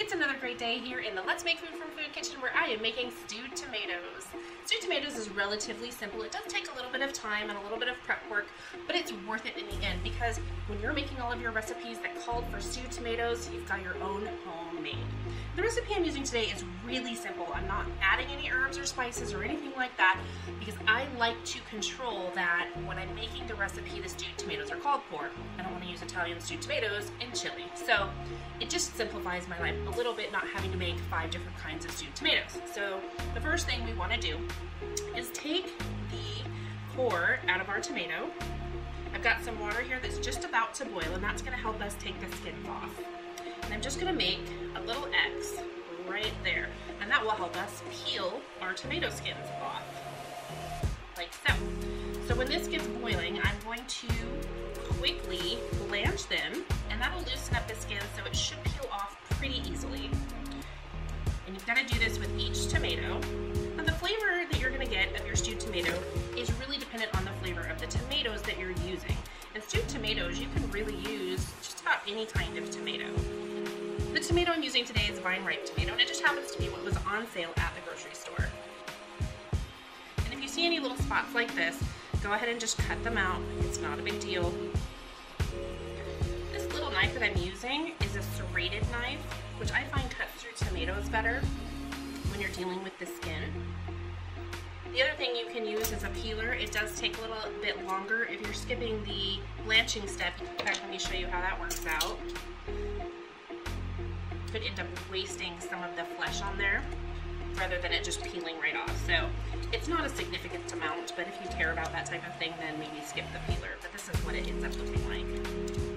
It's another great day here in the Let's Make Food from Food Kitchen where I am making stewed tomatoes. Stewed tomatoes is relatively simple. It does take a little bit of time and a little bit of prep work, but it's worth it in the end because when you're making all of your recipes that called for stewed tomatoes, you've got your own homemade. The recipe I'm using today is really simple. I'm not adding any herbs or spices or anything like that because I like to control that when I'm making the recipe the stewed tomatoes are called for. I don't want to use Italian stewed tomatoes in chili. So it just simplifies my life a little bit not having to make five different kinds of stewed tomatoes. So the first thing we want to do is take the core out of our tomato. I've got some water here that's just about to boil and that's going to help us take the skins off. And I'm just going to make a little X right there and that will help us peel our tomato skins off like so. So when this gets boiling I'm going to quickly blanch them and that'll loosen up the skin so it should peel pretty easily. And you've got to do this with each tomato. And the flavor that you're going to get of your stewed tomato is really dependent on the flavor of the tomatoes that you're using. And stewed tomatoes, you can really use just about any kind of tomato. The tomato I'm using today is vine ripe tomato, and it just happens to be what was on sale at the grocery store. And if you see any little spots like this, go ahead and just cut them out. It's not a big deal. Knife that I'm using is a serrated knife, which I find cuts through tomatoes better when you're dealing with the skin. The other thing you can use is a peeler. It does take a little bit longer if you're skipping the blanching step. In fact, let me show you how that works out. Could end up wasting some of the flesh on there rather than it just peeling right off. So it's not a significant amount, but if you care about that type of thing, then maybe skip the peeler. But this is what it ends up looking like.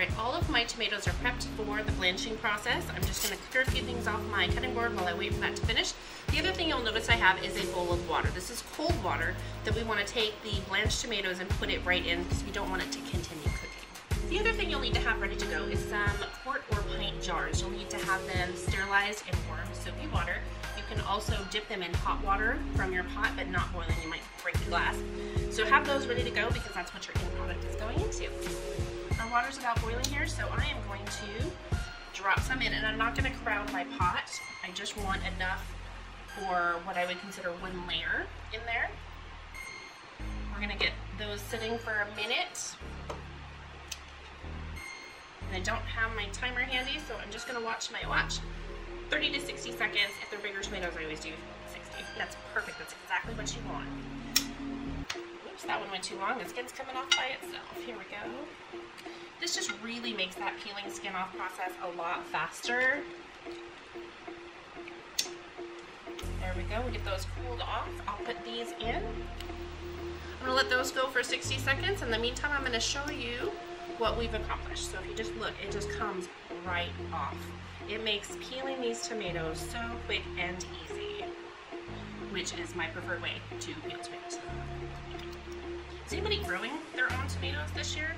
Alright, all of my tomatoes are prepped for the blanching process. I'm just going to clear a few things off my cutting board while I wait for that to finish. The other thing you'll notice I have is a bowl of water. This is cold water that we want to take the blanched tomatoes and put it right in because we don't want it to continue cooking. The other thing you'll need to have ready to go is some quart or pint jars. You'll need to have them sterilized in warm soapy water. You can also dip them in hot water from your pot, but not boiling. You might break the glass. So have those ready to go because that's what your end product is going into water's about boiling here, so I am going to drop some in, and I'm not going to crowd my pot. I just want enough for what I would consider one layer in there. We're going to get those sitting for a minute. And I don't have my timer handy, so I'm just going to watch my watch. 30 to 60 seconds. If they're bigger tomatoes, I always do 60. That's perfect. That's exactly what you want. Oops, that one went too long. The skin's coming off by itself. Here we go. This just really makes that peeling skin off process a lot faster. There we go, we get those cooled off. I'll put these in. I'm gonna let those go for 60 seconds. In the meantime, I'm gonna show you what we've accomplished. So if you just look, it just comes right off. It makes peeling these tomatoes so quick and easy, which is my preferred way to peel tomatoes. Is anybody growing their own tomatoes this year?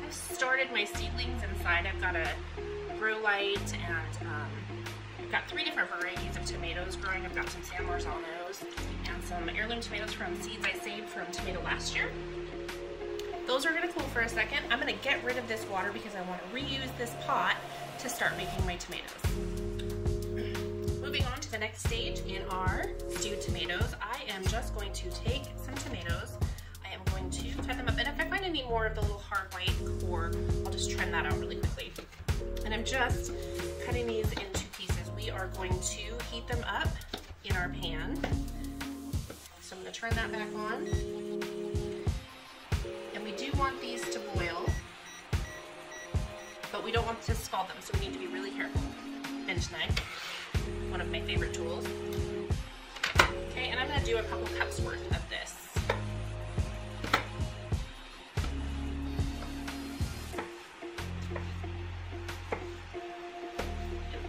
I've started my seedlings inside. I've got a grow light and um, I've got three different varieties of tomatoes growing. I've got some San Marzanos and some heirloom tomatoes from seeds I saved from tomato last year. Those are gonna cool for a second. I'm gonna get rid of this water because I wanna reuse this pot to start making my tomatoes. Moving on to the next stage in our stewed tomatoes, I am just going to take some tomatoes to cut them up. And if I find any more of the little hard white core, I'll just trim that out really quickly. And I'm just cutting these into pieces. We are going to heat them up in our pan. So I'm gonna turn that back on. And we do want these to boil, but we don't want to scald them, so we need to be really careful. Bench knife, one of my favorite tools. Okay, and I'm gonna do a couple cups worth of this.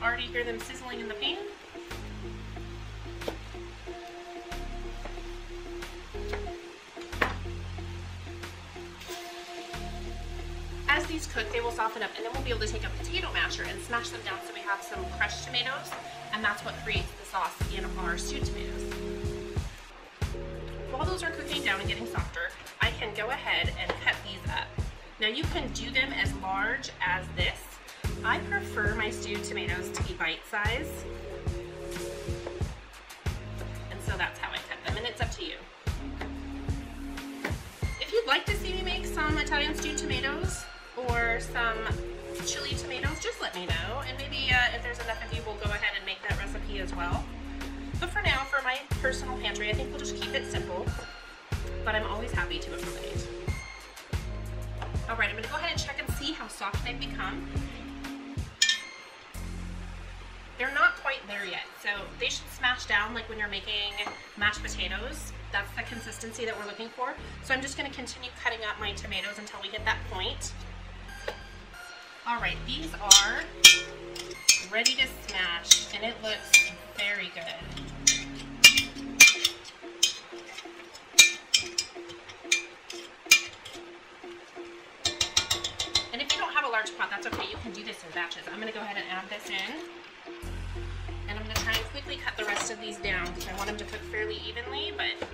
Already hear them sizzling in the pan. As these cook, they will soften up and then we'll be able to take a potato masher and smash them down so we have some crushed tomatoes and that's what creates the sauce in our stewed tomatoes. While those are cooking down and getting softer, I can go ahead and cut these up. Now you can do them as large as this I prefer my stewed tomatoes to be bite size. And so that's how I cut them, and it's up to you. If you'd like to see me make some Italian stewed tomatoes or some chili tomatoes, just let me know. And maybe uh, if there's enough of you, we'll go ahead and make that recipe as well. But for now, for my personal pantry, I think we'll just keep it simple. But I'm always happy to accommodate. All right, I'm gonna go ahead and check and see how soft they've become. Yet, so they should smash down like when you're making mashed potatoes. That's the consistency that we're looking for. So I'm just gonna continue cutting up my tomatoes until we hit that point. All right, these are ready to smash, and it looks very good. And if you don't have a large pot, that's okay. You can do this in batches. I'm gonna go ahead and add this in. Quickly cut the rest of these down because I want them to cook fairly evenly, but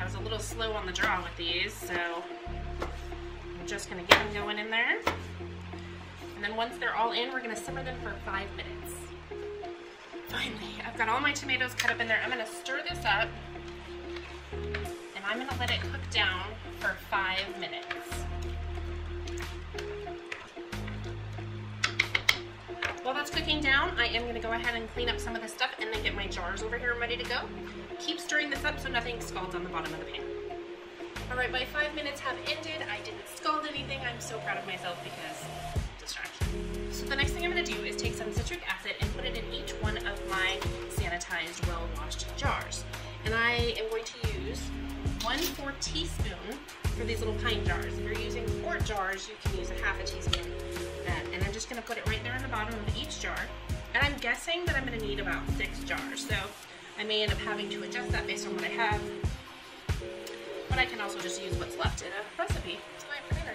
I was a little slow on the draw with these, so I'm just gonna get them going in there. And then once they're all in, we're gonna simmer them for five minutes. Finally, I've got all my tomatoes cut up in there. I'm gonna stir this up and I'm gonna let it cook down for five minutes. While that's cooking down, I am gonna go ahead and clean up some of this stuff and then get my jars over here ready to go. Keep stirring this up so nothing scalds on the bottom of the pan. All right, my five minutes have ended. I didn't scald anything. I'm so proud of myself because distraction. So the next thing I'm gonna do is take some citric acid and put it in each one of my sanitized, well-washed jars. And I am going to use one fourth teaspoon for these little pint jars. If you're using quart jars, you can use a half a teaspoon. And I'm just gonna put it right there in the bottom of each jar. And I'm guessing that I'm gonna need about six jars. So I may end up having to adjust that based on what I have. But I can also just use what's left in a recipe tonight for dinner.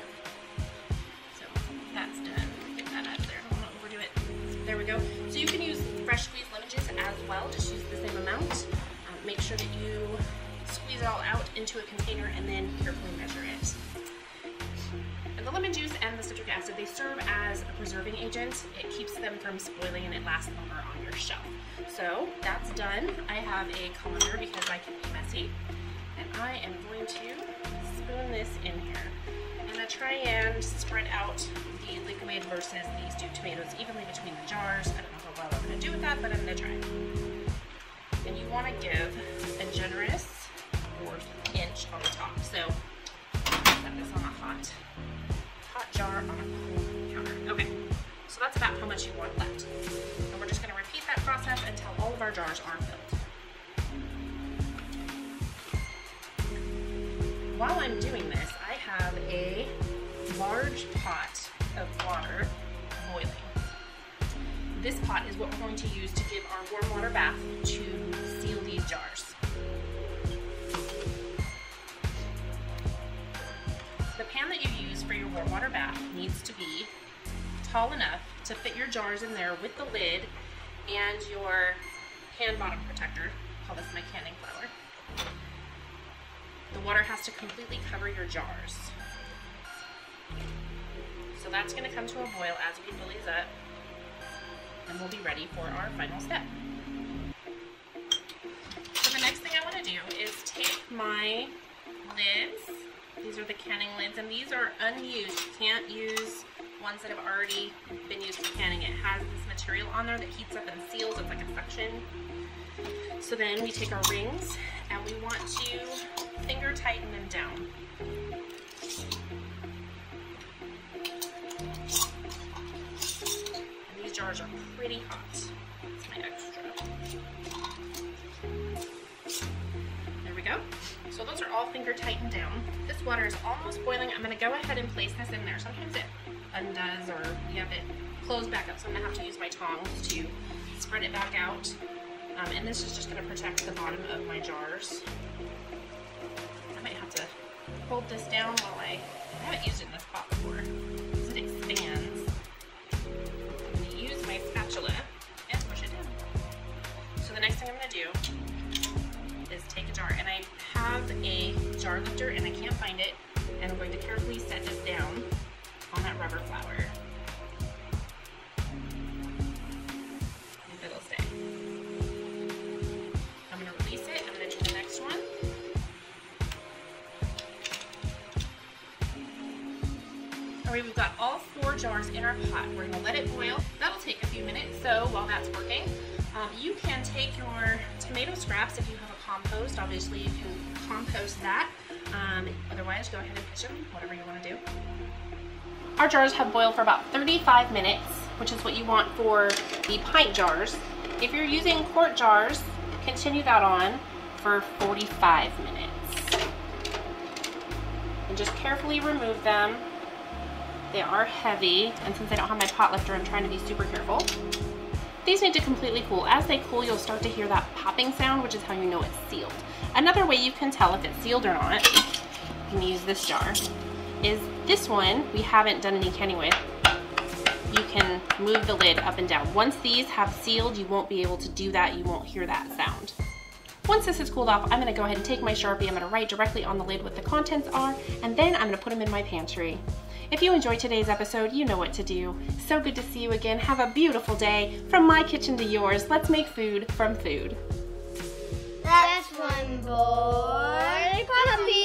So that's done. Get that out of there. Don't want to overdo it. There we go. So you can use fresh squeezed lemon juice as well. Just use the same amount. Um, make sure that you squeeze it all out into a container and then carefully measure it. And the lemon juice and the citric acid, they serve as a preserving agent. It keeps them from spoiling and it lasts longer on your shelf. So that's done. I have a colander because I can be messy. And I am going to spoon this in here. I'm gonna try and spread out the liquid versus these two tomatoes evenly between the jars. I don't know how well I'm gonna do with that, but I'm gonna try. And you wanna give a generous fourth inch on the top. So this on a hot hot jar on a cold counter. Okay, so that's about how much you want left. And we're just gonna repeat that process until all of our jars are filled. While I'm doing this, I have a large pot of water boiling. This pot is what we're going to use to give our warm water bath to seal these jars. That you use for your warm water bath needs to be tall enough to fit your jars in there with the lid and your pan bottom protector. Call this my canning flower. The water has to completely cover your jars. So that's going to come to a boil as we fill these up, and we'll be ready for our final step. So the next thing I want to do is take my lids. These are the canning lids, and these are unused. You can't use ones that have already been used for canning. It has this material on there that heats up and seals. It's like a suction. So then we take our rings and we want to finger tighten them down. And these jars are pretty hot. That's my extra. There we go. So those are all finger tightened down. This water is almost boiling. I'm gonna go ahead and place this in there. Sometimes it undoes or you have it closed back up, so I'm gonna have to use my tongs to spread it back out. Um, and this is just gonna protect the bottom of my jars. I might have to hold this down while I, I haven't used it in this pot before, it expands. I'm gonna use my spatula and push it down. So the next thing I'm gonna do jar, and I have a jar lifter and I can't find it, and I'm going to carefully set this down on that rubber flower. It'll stay. I'm gonna release it, I'm gonna do the next one. Alright, we've got all four jars in our pot. We're gonna let it boil. That'll take a few minutes, so while that's working, um, you can take your tomato scraps if you compost. Obviously, you can compost that. Um, otherwise, go ahead and pitch them, whatever you wanna do. Our jars have boiled for about 35 minutes, which is what you want for the pint jars. If you're using quart jars, continue that on for 45 minutes. And just carefully remove them. They are heavy, and since I don't have my pot lifter, I'm trying to be super careful. These need to completely cool. As they cool, you'll start to hear that popping sound, which is how you know it's sealed. Another way you can tell if it's sealed or not, you can use this jar, is this one we haven't done any canning with. You can move the lid up and down. Once these have sealed, you won't be able to do that. You won't hear that sound. Once this is cooled off, I'm gonna go ahead and take my Sharpie. I'm gonna write directly on the lid what the contents are, and then I'm gonna put them in my pantry. If you enjoyed today's episode, you know what to do. So good to see you again. Have a beautiful day. From my kitchen to yours, let's make food from food. That's one bored puppy.